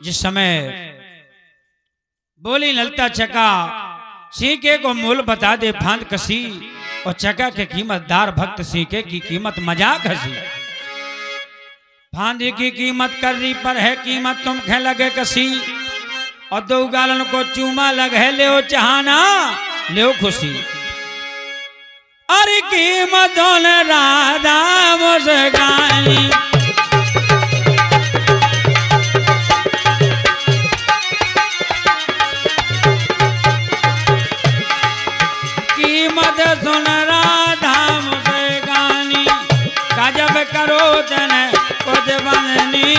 जिस समय बोली ललता चका, सीके को मूल बता दे, फांद कसी, और चका के कीमतदार भक्त सीके की कीमत मज़ाक हसी। फांदी की कीमत कर्री पर है कीमत तुम खे लगे कसी। और दो गालन को चूमा लगे, ले चहाना, ले खुशी। अरे कीमत राधा मुस्कानी कीमत सुन राधा मुस्कानी गजब करो तन कुछ बननी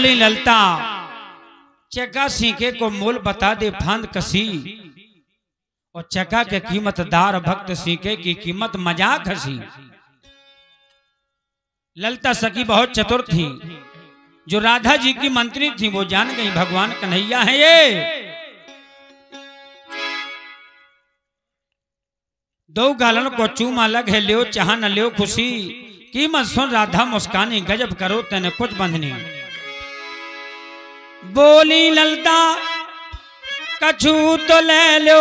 बोली, ललता चका सीखे को मूल बता दे फांद कसी। और चका के कीमत दार भक्त सीखे की कीमत मज़ाक हसी। ललता सखी बहुत चतुर थी। जो राधा जी की मंत्री थी, वो जान गई, भगवान कन्हैया है ये। दो गालन को चूमा लग है, लियो चाह न लियो खुशी। कीमत सुन राधा मुस्कानी, गजब करो तेने कुछ बंधनी। बोली ललता कछू तो ले लो।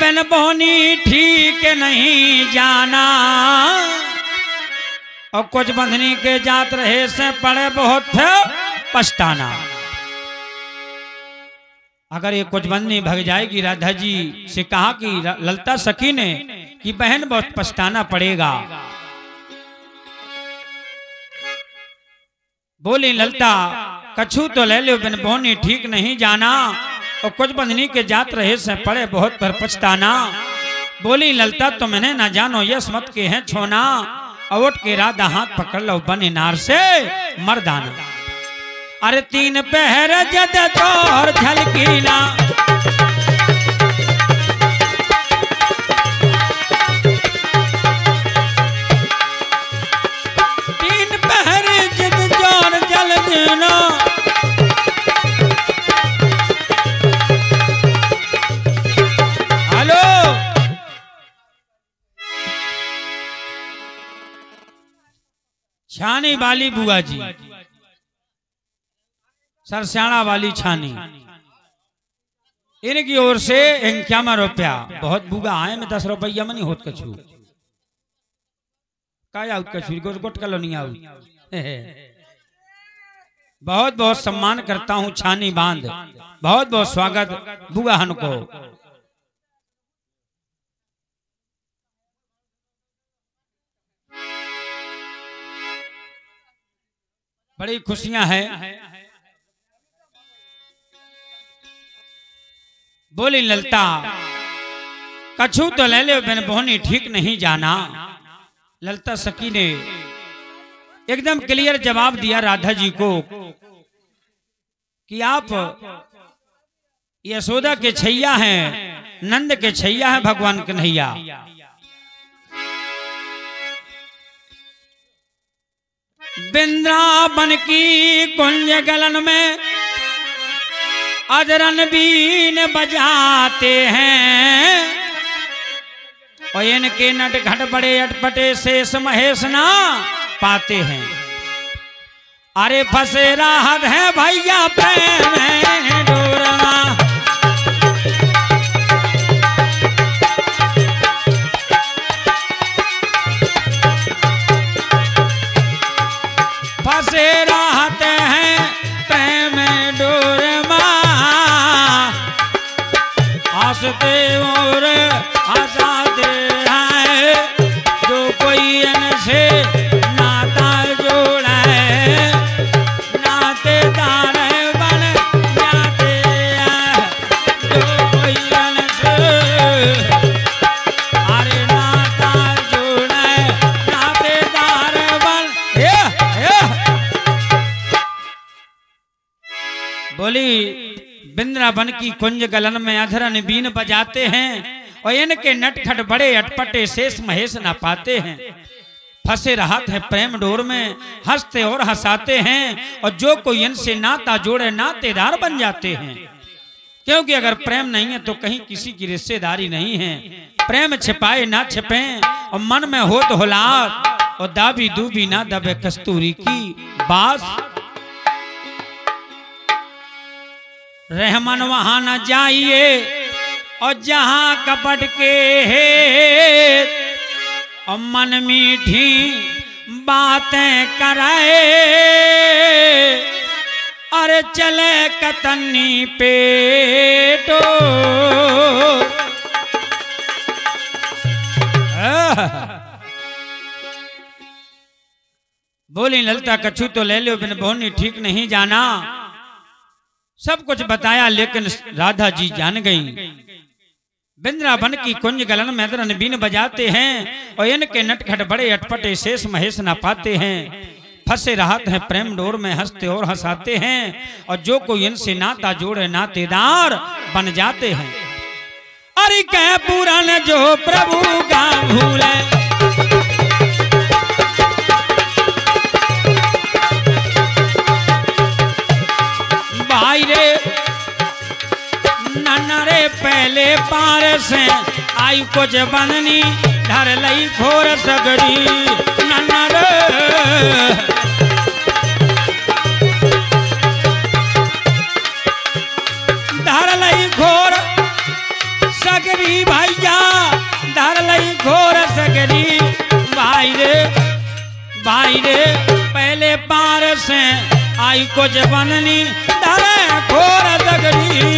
बिन बोनी ठीक नहीं जाना। और कुछ बंधनी के जात रहे से पड़े बहुत थे पछताना। अगर ये कुछ बंधनी भग जाएगी, राधा जी से कहा कि, ललता सखी ने, कि बहन बहुत पछताना पड़ेगा। बोली, ललता कछू तो ले लो बिन बोनी, ठीक नहीं जाना। और कुछ बंदनी के जात रहे से पड़े बहुत पर पछताना। बोली, ललता तो मैंने ना जानो यश मत के हैं छोना। अवट के राधा हाथ पकड़ लो बने नार से, मर्दाना। अरे तीन पहर जद तोर झलकीला छानी वाली बुआ जी। सरस्याणा वाली छानी। इनकी ओर से इक्यावन रुपया बहुत बुगा आए में दस रुपया में नहीं होत कछु। काय आउट कछु? गोट गोट कलो नहीं आउट बहुत बहुत सम्मान करता हूँ छानी बाँध। बहुत बहुत स्वागत बुगा हन को बड़ी खुशियाँ हैं। बोली, ललता, कछु तो ले लो बिन बोहनी, ठीक नहीं जाना। ललता सकी ने एकदम क्लियर जवाब दिया राधा जी को कि आप यशोदा के छैया हैं, नंद के छैया हैं, भगवान कन्हैया। वृंदावन की कुंज गलन में अजरन बीन बजाते हैं। और इनके नट घट बड़े अटपटे शेष महेश ना पाते हैं। अरे फसे राहत है भैया प्रेम है वृंदावन की कुंज गलन में अधरन बीन बजाते हैं और इनके नटखट बड़े अटपटे शेष महेश ना पाते हैं। फंसे रहत है प्रेम डोर में, हँसते और हंसाते हैं और जो कोई इनसे नाता जोड़े नातेदार बन जाते हैं। क्योंकि अगर प्रेम नहीं है तो कहीं किसी की रिश्तेदारी नहीं है। प्रेम छिपाए ना छिपे और मन में हो तो होलात और दाबी दूबी ना दबे कस्तूरी की बास। रहमन वहाँ न जाइए, और जहाँ कपट के और मन मीठी बातें कराए। अरे चले कतन्नी पेटो। बोली ललता कछु तो ले लो बिन बोनी ठीक नहीं जाना। सब कुछ बताया लेकिन राधा जी जान गई। बिंद्रावन की कुंज गलन में बीन बजाते हैं और इनके नटखट बड़े अटपटे शेष महेश ना पाते हैं। फंसे रहते हैं प्रेम डोर में हँसते और हंसाते हैं और जो कोई इनसे नाता जोड़े नातेदार बन जाते हैं। अरे कह पुराण जो प्रभु का भूले पहले पार से आई कुछ बननी धर लई खोर सगरी नन्नर धर लई खोर सगरी भैया धर लई खोर सगरी भाई रे भाई रे पहले पार से आई कुछ बननी धरे खोर सगरी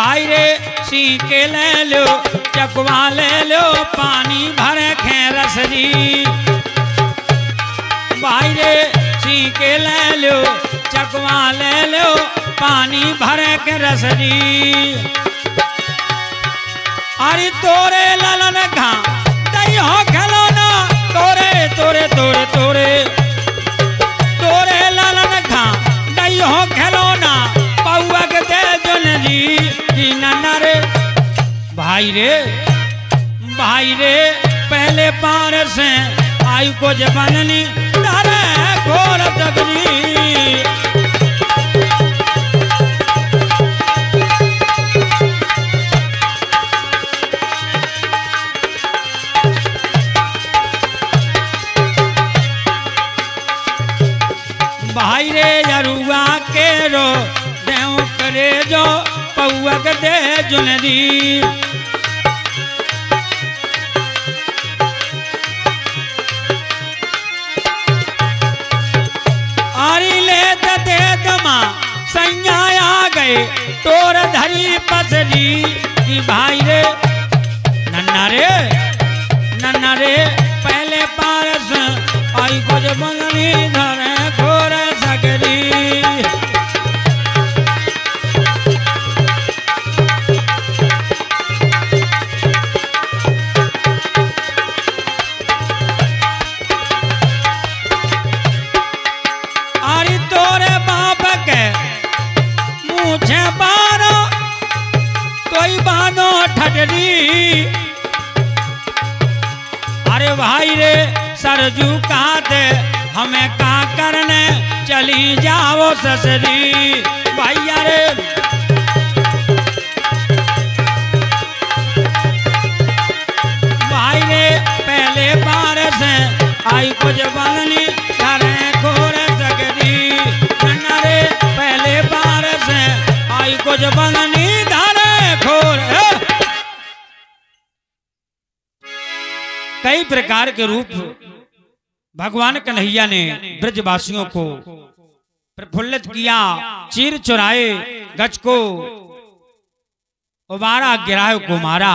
भाई रे सी के ले लो, चकवा ले लो, पानी भरे खे रसरी। भाई रे सी के ले लो, चकवा ले लो, पानी भरे के रसरी। अरे तोरे ललन घा दई हो खिलौना तोरे तोरे तोरे तोरे। तोरे ललन घा दई हो खिलौना की रे। भाई रे भाई रे, पहले पार से आई को जे बननी घोर तगनी भाई रे, अरुआ के रो, देव करे जो पौअक दे जुनरी आरी ले दमा आ गए, तोर धरी की भाई रे, नन्ना रे नन्ना रे, पहले पारस, आई कुछ बंगनी धरे खोर। सरजू दे, हमें का करने? चली जाओ ससरी। भैया रे। भाई रे, पहले बार से आई कुछ बननी करे खोर सकरी रे, पहले बार से आई कुछ बननी, धरे खोर। कई प्रकार के रूप भगवान कन्हैया ने ब्रजवासियों को प्रफुल्लित किया, चीर चुराए, गज को, उबारा, गिराए को मारा।